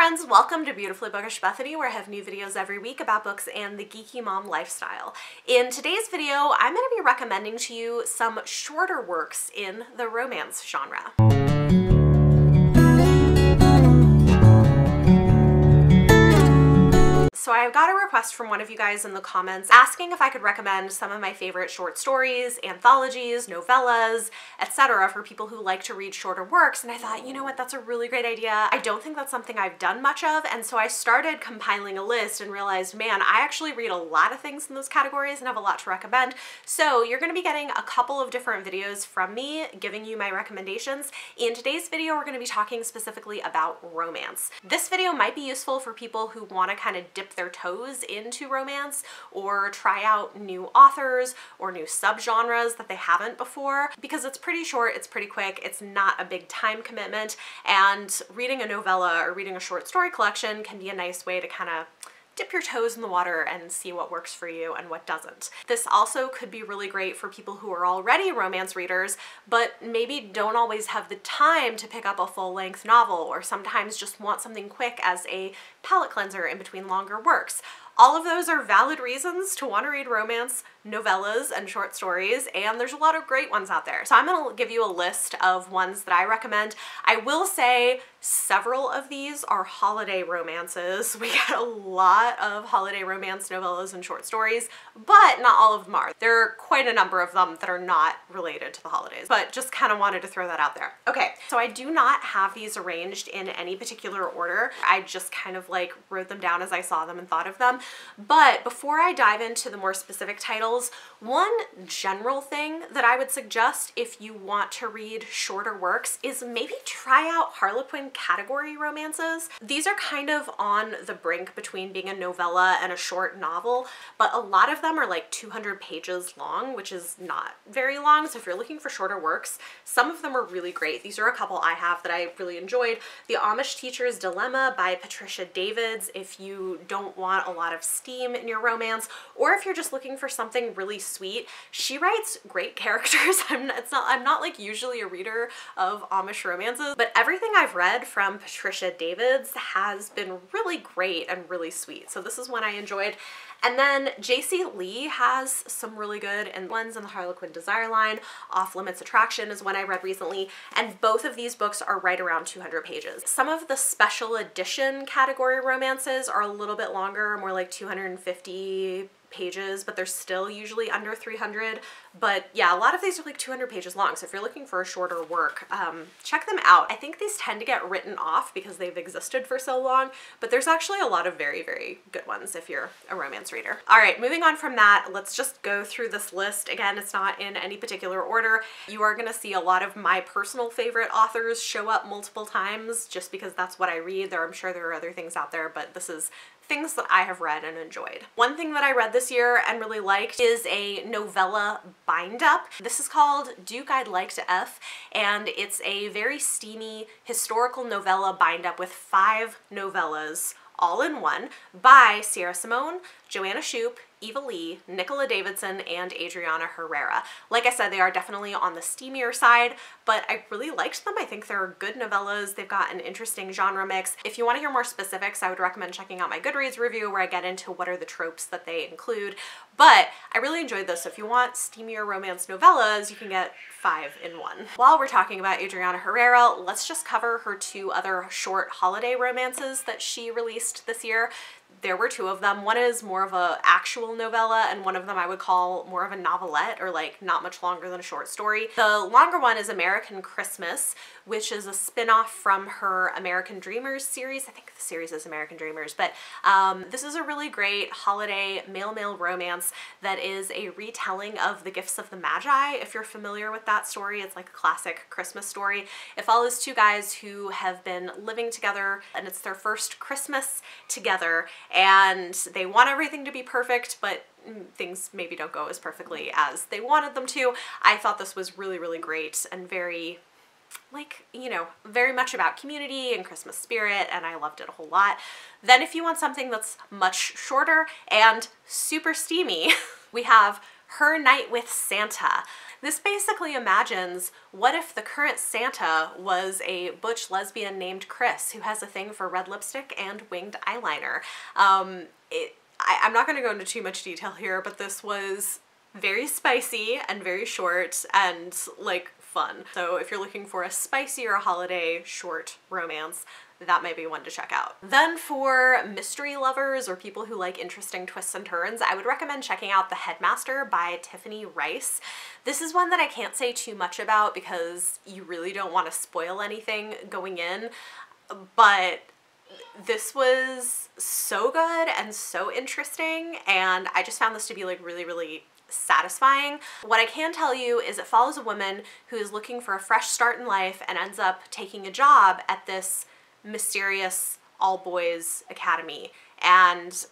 friends, welcome to Beautifully Bookish Bethany where I have new videos every week about books and the geeky mom lifestyle. In today's video, I'm going to be recommending to you some shorter works in the romance genre. So I got a request from one of you guys in the comments asking if I could recommend some of my favorite short stories, anthologies, novellas, etc. for people who like to read shorter works and I thought, you know what, that's a really great idea. I don't think that's something I've done much of and so I started compiling a list and realized, man, I actually read a lot of things in those categories and have a lot to recommend. So you're going to be getting a couple of different videos from me giving you my recommendations. In today's video, we're going to be talking specifically about romance. This video might be useful for people who want to kind of dip their toes into romance or try out new authors or new subgenres that they haven't before. Because it's pretty short, it's pretty quick, it's not a big time commitment, and reading a novella or reading a short story collection can be a nice way to kind of dip your toes in the water and see what works for you and what doesn't. This also could be really great for people who are already romance readers, but maybe don't always have the time to pick up a full-length novel or sometimes just want something quick as a palate cleanser in between longer works. All of those are valid reasons to want to read romance novellas and short stories, and there's a lot of great ones out there. So I'm going to give you a list of ones that I recommend. I will say several of these are holiday romances. We get a lot of holiday romance novellas and short stories, but not all of them are. There are quite a number of them that are not related to the holidays, but just kind of wanted to throw that out there. Okay, so I do not have these arranged in any particular order. I just kind of like wrote them down as I saw them and thought of them. But before I dive into the more specific titles, one general thing that I would suggest if you want to read shorter works is maybe try out Harlequin category romances. These are kind of on the brink between being a novella and a short novel, but a lot of them are like 200 pages long, which is not very long. So if you're looking for shorter works, some of them are really great. These are a couple I have that I really enjoyed. The Amish Teacher's Dilemma by Patricia Davids. If you don't want a lot of steam in your romance, or if you're just looking for something really sweet, she writes great characters. I'm it's not, I'm not like usually a reader of Amish romances, but everything I've read from Patricia Davids has been really great and really sweet. So this is one I enjoyed. And then Jayci Lee has some really good and Lens in the Harlequin Desire line. Off Limits Attraction is one I read recently, and both of these books are right around 200 pages. Some of the special edition category romances are a little bit longer, more like 250 pages, but they're still usually under 300. But yeah, a lot of these are like 200 pages long. So if you're looking for a shorter work, um, check them out. I think these tend to get written off because they've existed for so long, but there's actually a lot of very, very good ones if you're a romance reader. All right, moving on from that, let's just go through this list. Again, it's not in any particular order. You are gonna see a lot of my personal favorite authors show up multiple times just because that's what I read. There, I'm sure there are other things out there, but this is things that I have read and enjoyed. One thing that I read this year and really liked is a novella bind up. This is called Duke I'd Like to F and it's a very steamy historical novella bind up with five novellas all in one by Sierra Simone, Joanna Shupe, Eva Leigh, Nicola Davidson, and Adriana Herrera. Like I said, they are definitely on the steamier side, but I really liked them. I think they're good novellas. They've got an interesting genre mix. If you want to hear more specifics, I would recommend checking out my Goodreads review where I get into what are the tropes that they include. But I really enjoyed this. So If you want steamier romance novellas, you can get five in one. While we're talking about Adriana Herrera, let's just cover her two other short holiday romances that she released this year there were two of them. One is more of a actual novella and one of them I would call more of a novelette or like not much longer than a short story. The longer one is American Christmas, which is a spin-off from her American Dreamers series. I think the series is American Dreamers, but um, this is a really great holiday male-male romance that is a retelling of The Gifts of the Magi. If you're familiar with that story, it's like a classic Christmas story. It follows two guys who have been living together and it's their first Christmas together and they want everything to be perfect, but things maybe don't go as perfectly as they wanted them to. I thought this was really, really great and very like, you know, very much about community and Christmas spirit, and I loved it a whole lot. Then if you want something that's much shorter and super steamy, we have Her Night with Santa. This basically imagines what if the current Santa was a butch lesbian named Chris who has a thing for red lipstick and winged eyeliner. Um, it, I, I'm not going to go into too much detail here, but this was very spicy and very short and like fun. So if you're looking for a spicier holiday short romance, that may be one to check out. Then for mystery lovers or people who like interesting twists and turns, I would recommend checking out The Headmaster by Tiffany Rice. This is one that I can't say too much about because you really don't want to spoil anything going in, but this was so good and so interesting and I just found this to be like really really satisfying. What I can tell you is it follows a woman who is looking for a fresh start in life and ends up taking a job at this mysterious all boys academy and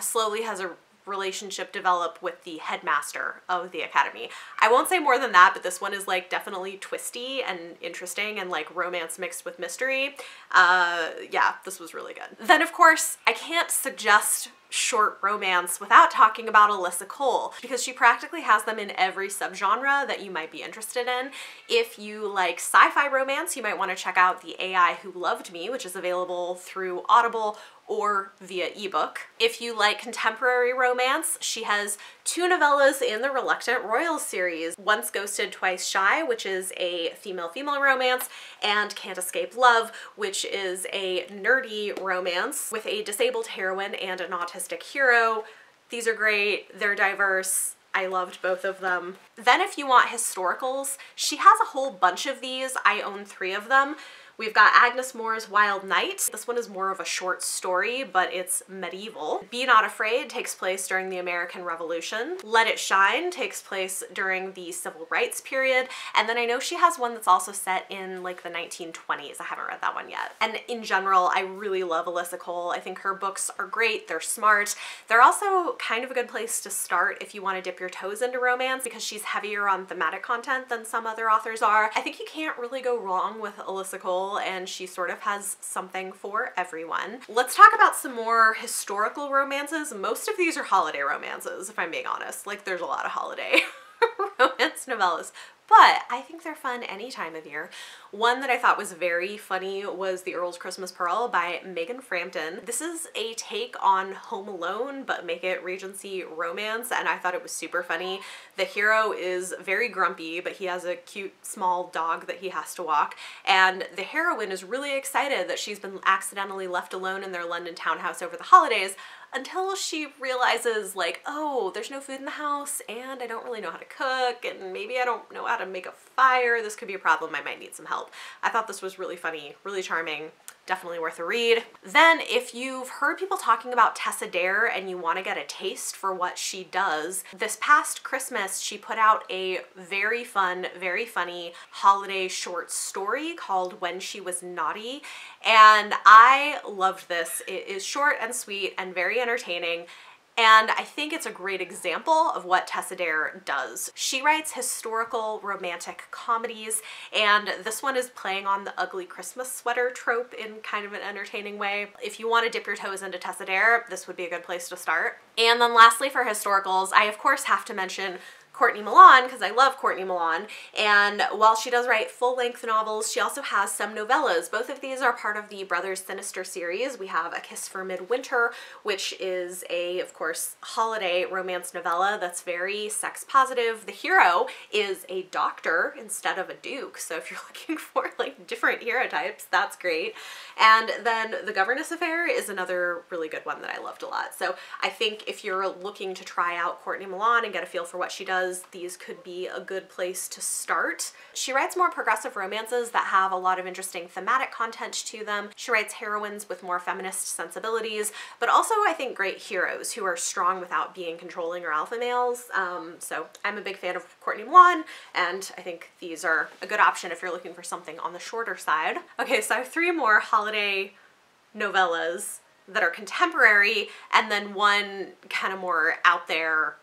slowly has a relationship develop with the headmaster of the academy. I won't say more than that, but this one is like definitely twisty and interesting and like romance mixed with mystery. Uh, yeah, this was really good. Then of course, I can't suggest short romance without talking about Alyssa Cole because she practically has them in every subgenre that you might be interested in. If you like sci-fi romance, you might want to check out The AI Who Loved Me, which is available through Audible or via ebook. If you like contemporary romance, she has two novellas in the Reluctant Royals series, Once Ghosted, Twice Shy, which is a female-female romance, and Can't Escape Love, which is a nerdy romance with a disabled heroine and an autistic hero. These are great, they're diverse, I loved both of them. Then if you want historicals, she has a whole bunch of these. I own three of them. We've got Agnes Moore's Wild Knight. This one is more of a short story, but it's medieval. Be Not Afraid takes place during the American Revolution. Let It Shine takes place during the Civil Rights period. And then I know she has one that's also set in like the 1920s. I haven't read that one yet. And in general, I really love Alyssa Cole. I think her books are great. They're smart. They're also kind of a good place to start if you want to dip your toes into romance because she's heavier on thematic content than some other authors are. I think you can't really go wrong with Alyssa Cole and she sort of has something for everyone. Let's talk about some more historical romances. Most of these are holiday romances, if I'm being honest. Like there's a lot of holiday romance novellas, but I think they're fun any time of year. One that I thought was very funny was The Earl's Christmas Pearl by Megan Frampton. This is a take on Home Alone, but make it Regency romance, and I thought it was super funny. The hero is very grumpy, but he has a cute small dog that he has to walk, and the heroine is really excited that she's been accidentally left alone in their London townhouse over the holidays until she realizes like, oh, there's no food in the house and I don't really know how to cook and maybe I don't know how to make a fire. This could be a problem. I might need some help. I thought this was really funny, really charming definitely worth a read. Then if you've heard people talking about Tessa Dare and you want to get a taste for what she does, this past Christmas she put out a very fun, very funny holiday short story called When She Was Naughty and I loved this. It is short and sweet and very entertaining and I think it's a great example of what Tessa Dare does. She writes historical romantic comedies, and this one is playing on the ugly Christmas sweater trope in kind of an entertaining way. If you want to dip your toes into Tessa Dare, this would be a good place to start. And then lastly for historicals, I of course have to mention Courtney Milan because I love Courtney Milan. And while she does write full-length novels, she also has some novellas. Both of these are part of the Brothers Sinister series. We have A Kiss for Midwinter, which is a, of course, holiday romance novella that's very sex positive. The hero is a doctor instead of a duke. So if you're looking for like different hero types, that's great. And then The Governess Affair is another really good one that I loved a lot. So I think if you're looking to try out Courtney Milan and get a feel for what she does, these could be a good place to start. She writes more progressive romances that have a lot of interesting thematic content to them. She writes heroines with more feminist sensibilities, but also I think great heroes who are strong without being controlling or alpha males. Um, so I'm a big fan of Courtney Milan, and I think these are a good option if you're looking for something on the shorter side. Okay, so I have three more holiday novellas that are contemporary and then one kind of more out there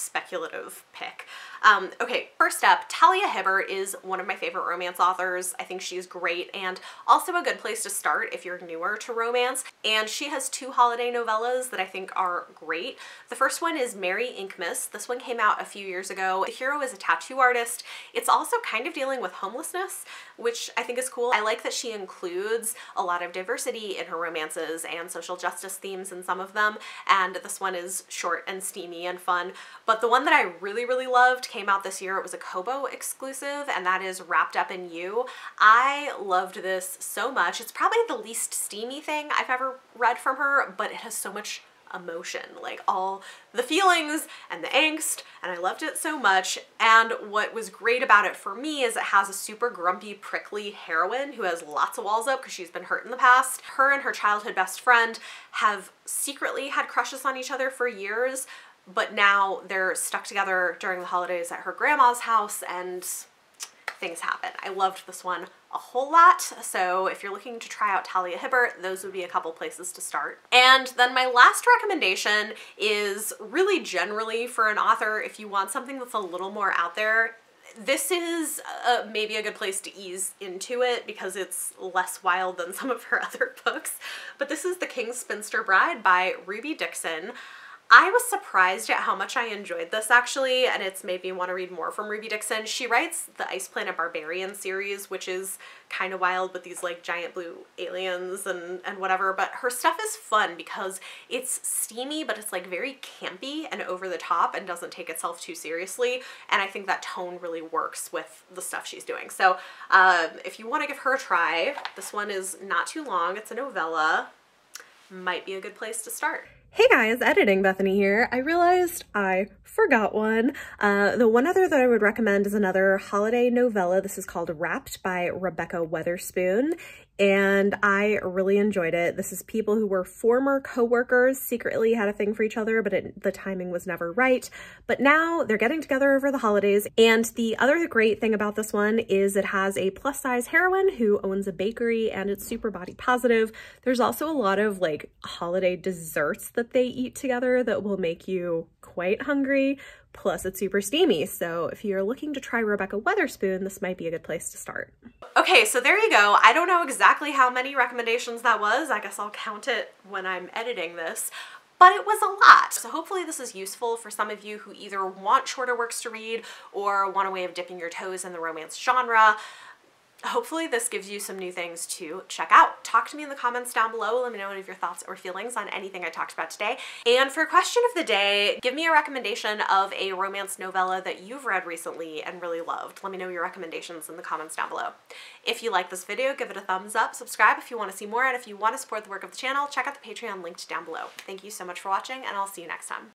speculative pick. Um, okay, first up, Talia Hibbert is one of my favorite romance authors. I think she's great and also a good place to start if you're newer to romance. And she has two holiday novellas that I think are great. The first one is Merry Inkmas. This one came out a few years ago. The hero is a tattoo artist. It's also kind of dealing with homelessness, which I think is cool. I like that she includes a lot of diversity in her romances and social justice themes in some of them. And this one is short and steamy and fun. But the one that I really, really loved came out this year. It was a Kobo exclusive, and that is Wrapped Up in You. I loved this so much. It's probably the least steamy thing I've ever read from her, but it has so much emotion, like all the feelings and the angst, and I loved it so much. And what was great about it for me is it has a super grumpy, prickly heroine who has lots of walls up because she's been hurt in the past. Her and her childhood best friend have secretly had crushes on each other for years, but now they're stuck together during the holidays at her grandma's house and things happen. I loved this one a whole lot, so if you're looking to try out Talia Hibbert, those would be a couple places to start. And then my last recommendation is really generally for an author if you want something that's a little more out there this is uh, maybe a good place to ease into it because it's less wild than some of her other books. But this is The King's Spinster Bride by Ruby Dixon. I was surprised at how much I enjoyed this actually, and it's made me want to read more from Ruby Dixon. She writes the Ice Planet Barbarian series, which is kind of wild with these like giant blue aliens and, and whatever, but her stuff is fun because it's steamy, but it's like very campy and over the top and doesn't take itself too seriously, and I think that tone really works with the stuff she's doing. So um, if you want to give her a try, this one is not too long, it's a novella, might be a good place to start. Hey guys, Editing Bethany here. I realized I forgot one. Uh, the one other that I would recommend is another holiday novella. This is called Wrapped by Rebekah Weatherspoon and I really enjoyed it. This is people who were former co-workers, secretly had a thing for each other, but it, the timing was never right. But now they're getting together over the holidays. And the other great thing about this one is it has a plus size heroine who owns a bakery and it's super body positive. There's also a lot of like holiday desserts that they eat together that will make you quite hungry, plus it's super steamy. So if you're looking to try Rebekah Weatherspoon, this might be a good place to start. Okay, so there you go. I don't know exactly how many recommendations that was. I guess I'll count it when I'm editing this but it was a lot. So hopefully this is useful for some of you who either want shorter works to read or want a way of dipping your toes in the romance genre hopefully this gives you some new things to check out. Talk to me in the comments down below. Let me know any of your thoughts or feelings on anything I talked about today. And for a question of the day, give me a recommendation of a romance novella that you've read recently and really loved. Let me know your recommendations in the comments down below. If you like this video, give it a thumbs up, subscribe if you want to see more, and if you want to support the work of the channel, check out the Patreon linked down below. Thank you so much for watching, and I'll see you next time.